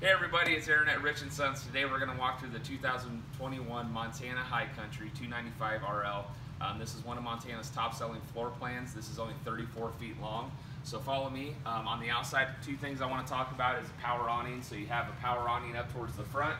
Hey everybody, it's Aaron at Rich & Sons. Today we're going to walk through the 2021 Montana High Country 295 RL. Um, this is one of Montana's top selling floor plans. This is only 34 feet long. So follow me. Um, on the outside, two things I want to talk about is a power awning. So you have a power awning up towards the front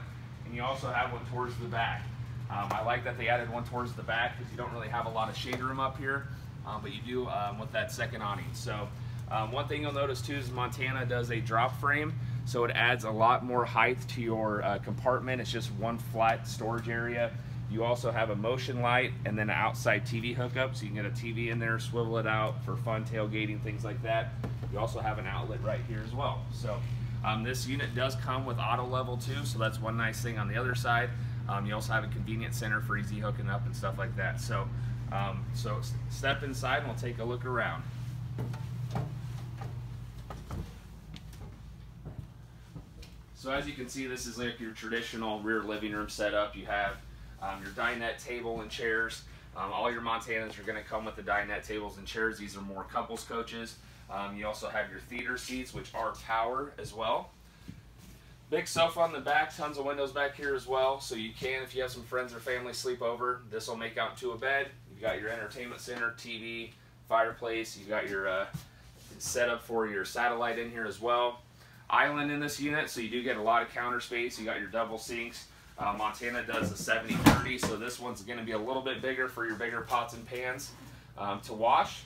and you also have one towards the back. Um, I like that they added one towards the back because you don't really have a lot of shade room up here, um, but you do um, with that second awning. So um, one thing you'll notice too is Montana does a drop frame, so it adds a lot more height to your uh, compartment. It's just one flat storage area. You also have a motion light and then an outside TV hookup, so you can get a TV in there, swivel it out for fun tailgating, things like that. You also have an outlet right here as well. So um, this unit does come with auto level too, so that's one nice thing on the other side. Um, you also have a convenience center for easy hooking up and stuff like that. So, um, so step inside and we'll take a look around. So as you can see, this is like your traditional rear living room setup. You have um, your dinette table and chairs. Um, all your Montanas are going to come with the dinette tables and chairs. These are more couples coaches. Um, you also have your theater seats, which are power as well. Big sofa on the back, tons of windows back here as well. So you can, if you have some friends or family sleep over, this will make out into a bed. You've got your entertainment center, TV, fireplace. You've got your uh, setup for your satellite in here as well island in this unit, so you do get a lot of counter space. You got your double sinks. Uh, Montana does the 70-30, so this one's going to be a little bit bigger for your bigger pots and pans um, to wash.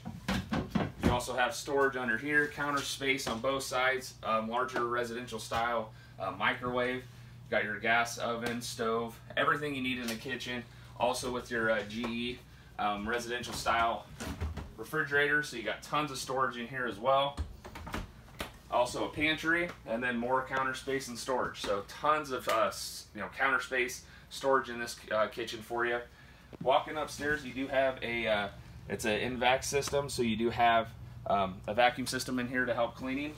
You also have storage under here, counter space on both sides, um, larger residential style uh, microwave. You got your gas oven, stove, everything you need in the kitchen. Also with your uh, GE um, residential style refrigerator, so you got tons of storage in here as well also a pantry, and then more counter space and storage. So tons of uh, you know counter space, storage in this uh, kitchen for you. Walking upstairs, you do have a uh, it's an INVAC system, so you do have um, a vacuum system in here to help cleaning.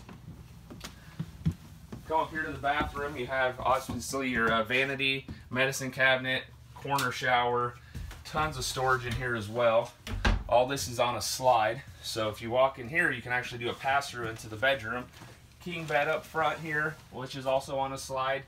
Come up here to the bathroom, you have obviously your uh, vanity, medicine cabinet, corner shower, tons of storage in here as well. All this is on a slide. So if you walk in here, you can actually do a pass through into the bedroom. King bed up front here, which is also on a slide.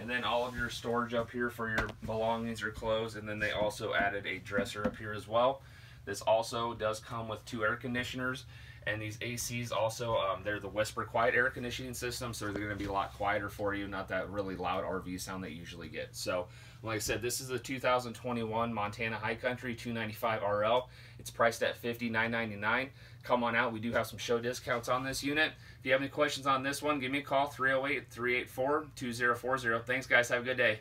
And then all of your storage up here for your belongings or clothes. And then they also added a dresser up here as well. This also does come with two air conditioners. And these ACs also, um, they're the Whisper Quiet air conditioning system, so they're going to be a lot quieter for you, not that really loud RV sound that you usually get. So, like I said, this is the 2021 Montana High Country 295 RL. It's priced at $59.99. Come on out. We do have some show discounts on this unit. If you have any questions on this one, give me a call, 308-384-2040. Thanks, guys. Have a good day.